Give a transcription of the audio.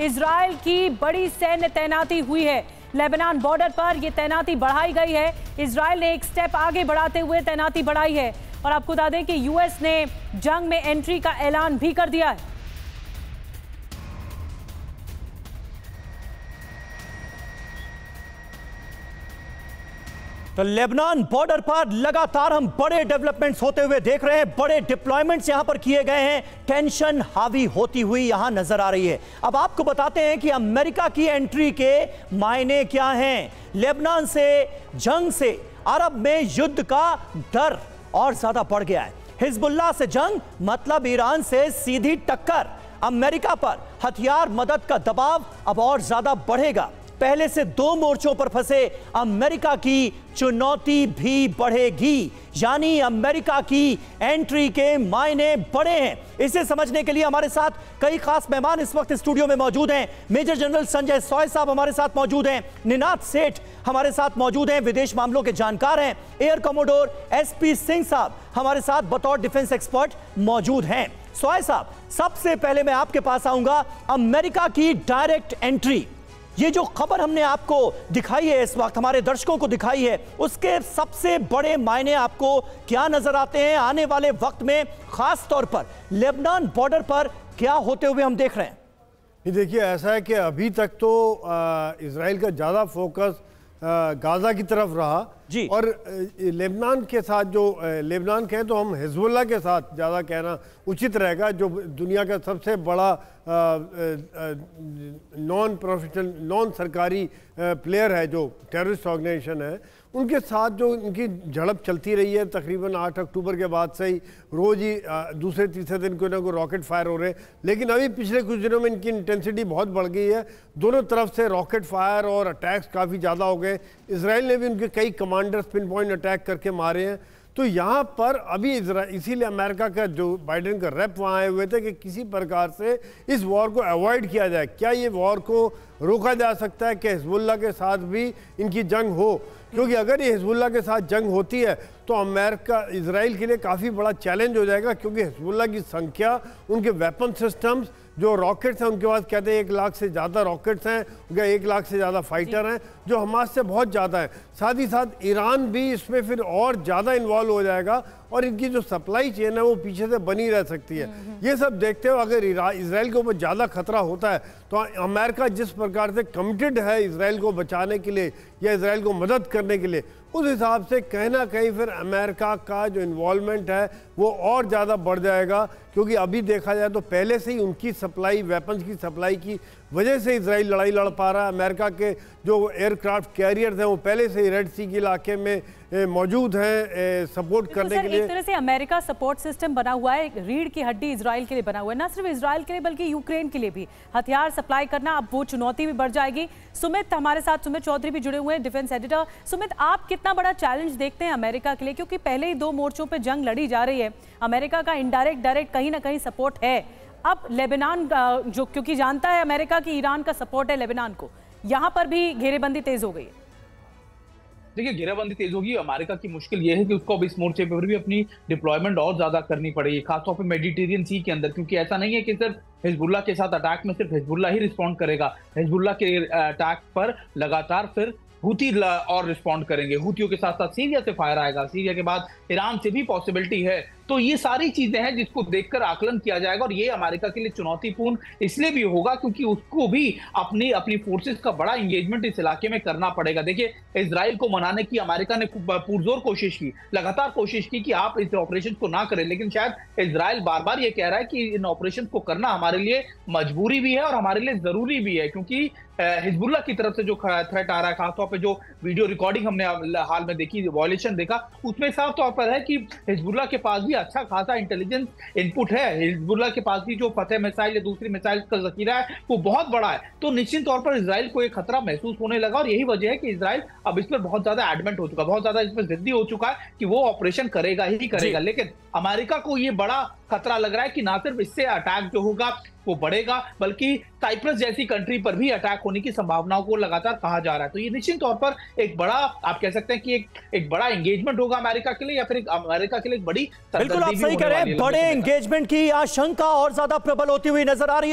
Israel की बड़ी सैन्य तैनाती हुई है। लेबनान बॉर्डर पर यह तैनाती बढ़ाई गई है। इसराइल ने एक स्टेप आगे बढ़ाते हुए तैनाती बढ़ाई है। और आपको बता दें कि यूएस ने जंग में एंट्री का ऐलान भी कर दिया है। तो लेबनान बॉर्डर पर लगातार हम बड़े डेवलपमेंट्स होते हुए देख रहे हैं, बड़े डिप्लॉयमेंट्स यहाँ पर किए गए हैं। टेंशन हावी होती हुई यहाँ नज़र आ रही है। अब आपको बताते हैं कि अमेरिका की एंट्री के मायने क्या हैं। लेबनान से, जंग से, अरब में युद्ध का डर और ज़्यादा बढ़ गया है। हिजबुल्ला से जंग मतलब ईरान से सीधी टक्कर। अमेरिका पर हथियार मदद का दबाव अब और ज़्यादा बढ़ेगा। पहले से दो मोर्चों पर फंसे, अमेरिका की चुनौती भी बढ़ेगी। यानी अमेरिका की एंट्री के मायने बड़े हैं। इसे समझने के लिए हमारे साथ कई खास मेहमान इस वक्त स्टूडियो में मौजूद हैं। मेजर जनरल संजय सॉय साहब हमारे साथ मौजूद हैं। निनाथ सेठ हमारे साथ मौजूद हैं। विदेश मामलों के जानकार हैं। एयर कमोडोर एसपी सिंह साहब हमारे साथ बतौर डिफेंस एक्सपर्ट मौजूद हैं। सॉय साहब, सबसे पहले मैं आपके पास आऊँगा अमेरिका की डायरेक्ट एंट्री। ये जो खबर हमने आपको दिखाई है, इस वक्त हमारे दर्शकों को दिखाई है, उसके सबसे बड़े मायने आपको क्या नज़र आते हैं आने वाले वक्त में, खास तौर पर लेबनान बॉर्डर पर क्या होते हुए हम देख रहे हैं? ये देखिए, ऐसा है कि अभी तक तो इसराइल का ज़्यादा फोकस गाज़ा की तरफ़ रहा। जी। और लेबनान के साथ जो लेबनान कहें तो हम हिजबुल्ला के साथ ज़्यादा कहना उचित रहेगा, जो दुनिया का सबसे बड़ा नॉन प्रोफेशनल नॉन सरकारी प्लेयर है जो टेररिस्ट ऑर्गेनाइजेशन है, उनके साथ जो उनकी झड़प चलती रही है तकरीबन 8 अक्टूबर के बाद से ही, रोज़ ही दूसरे, तीसरे दिन कोई ना कोई रॉकेट फायर हो रहे हैं। लेकिन अभी पिछले कुछ दिनों में इनकी इंटेंसिटी बहुत बढ़ गई है। दोनों तरफ़ से रॉकेट फायर और अटैक्स काफ़ी ज़्यादा हो गए इसराइल ने भी उनके कई कमांडर्स पिन पॉइंट अटैक करके मारे हैं। तो यहाँ पर अभी इसीलिए अमेरिका का जो बाइडेन का रेप वहाँ आए हुए थे कि किसी प्रकार से इस वॉर को अवॉइड किया जाए। क्या ये वॉर को रोका जा सकता है कि हिजबुल्ला के साथ भी इनकी जंग हो? क्योंकि अगर ये हिजबुल्ला के साथ जंग होती है तो अमेरिका इसराइल के लिए काफ़ी बड़ा चैलेंज हो जाएगा, क्योंकि हिजबुल्ला की संख्या, उनके वेपन सिस्टम्स जो रॉकेट्स हैं, उनके पास कहते हैं एक लाख से ज़्यादा रॉकेट्स हैं, उनके एक लाख से ज़्यादा फाइटर हैं, जो हमास से बहुत ज़्यादा है। साथ ही साथ ईरान भी इसमें फिर और ज़्यादा इन्वॉल्व हो जाएगा और इनकी जो सप्लाई चेन है वो पीछे से बनी रह सकती है। ये सब देखते हुए अगर इसराइल के ऊपर ज़्यादा खतरा होता है तो अमेरिका जिस प्रकार से कमिटेड है इसराइल को बचाने के लिए या इसराइल को मदद करने के लिए, उस हिसाब से कहीं ना कहीं फिर अमेरिका का जो इन्वॉल्वमेंट है, वो और ज़्यादा बढ़ जाएगा क्योंकि अभी देखा जाए तो पहले से ही उनकी सप्लाई वेपन्स की सप्लाई की वजह से इसराइल लड़ाई लड़ पा रहा है। अमेरिका के जो एयरक्राफ्ट कैरियर हैं वो पहले से ही रेड सी के इलाके में मौजूद हैं सपोर्ट तो करने के लिए। एक तरह से अमेरिका सपोर्ट सिस्टम बना हुआ है रीढ़ की हड्डी इसराइल के लिए बना हुआ है। ना सिर्फ़ इसराइल के लिए बल्कि यूक्रेन के लिए भी। हथियार सप्लाई करना अब वो चुनौती भी बढ़ जाएगी। सुमित हमारे साथ सुमित चौधरी भी जुड़े हुए हैं डिफेंस एडिटर। सुमित आप कितना बड़ा चैलेंज देखते हैं अमेरिका के लिए? क्योंकि पहले ही दो मोर्चों पर जंग लड़ी जा रही है। अमेरिका का इनडायरेक्ट डायरेक्ट कहीं ना कहीं सपोर्ट है। अब लेबनान जो क्योंकि जानता है अमेरिका की ईरान का सपोर्ट है लेबनान को, यहाँ पर भी घेरेबंदी तेज हो गई है। देखिए, घेराबंदी तेज होगी। अमेरिका की मुश्किल ये है कि उसको अब इस मोर्चे पर भी अपनी डिप्लॉयमेंट और ज़्यादा करनी पड़ेगी, खासतौर पर मेडिटेरियन सी के अंदर, क्योंकि ऐसा नहीं है कि सिर्फ़ हिजबुल्ला के साथ अटैक में सिर्फ़ हिजबुल्ला ही रिस्पॉन्ड करेगा। हिजबुल्ला के अटैक पर लगातार फिर हुती और रिस्पॉन्ड करेंगे। हुतियों के साथ साथ सीरिया से फायर आएगा। सीरिया के बाद ईरान से भी पॉसिबिलिटी है तो ये सारी चीज़ें हैं जिसको देखकर आकलन किया जाएगा और ये अमेरिका के लिए चुनौतीपूर्ण इसलिए भी होगा क्योंकि उसको भी अपनी अपनी फोर्सेस का बड़ा इंगेजमेंट इस इलाके में करना पड़ेगा। देखिए, इसराइल को मनाने की अमेरिका ने पुरजोर कोशिश की, लगातार कोशिश की कि आप इस ऑपरेशन को ना करें, लेकिन शायद इसराइल बार बार ये कह रहा है कि इन ऑपरेशन को करना हमारे लिए मजबूरी भी है और हमारे लिए ज़रूरी भी है, क्योंकि हिजबुल्ला की तरफ़ से जो थ्रेट आ रहा है, खासतौर पर जो वीडियो रिकॉर्डिंग हमने हाल में देखी वॉयलेशन देखा, उसमें साफ़ तौर पर है कि हिजबुल्ला के पास भी अच्छा खासा इंटेलिजेंस इनपुट है। हिजबुल्ला के पास भी जो फतेह मिसाइल या दूसरी मिसाइल का जखीरा है वो बहुत बड़ा है। तो निश्चित तौर पर इसराइल को एक खतरा महसूस होने लगा और यही वजह है कि इसराइल अब इस पर बहुत ज़्यादा एडमेंट हो चुका बहुत ज़्यादा इस पर जिद्दी हो चुका है कि वो ऑपरेशन करेगा ही करेगा। लेकिन अमेरिका को ये बड़ा खतरा लग रहा है कि ना सिर्फ़ इससे अटैक जो होगा वो बढ़ेगा बल्कि साइप्रस जैसी कंट्री पर भी अटैक होने की संभावनाओं को लगातार कहा जा रहा है। तो ये निश्चित तौर पर एक बड़ा आप कह सकते हैं कि एक एक बड़ा एंगेजमेंट होगा अमेरिका के लिए या फिर एक अमेरिका के लिए एक बड़ी बिल्कुल आप सही कह रहे हैं बड़े एंगेजमेंट की आशंका और ज़्यादा प्रबल होती हुई नज़र आ रही है।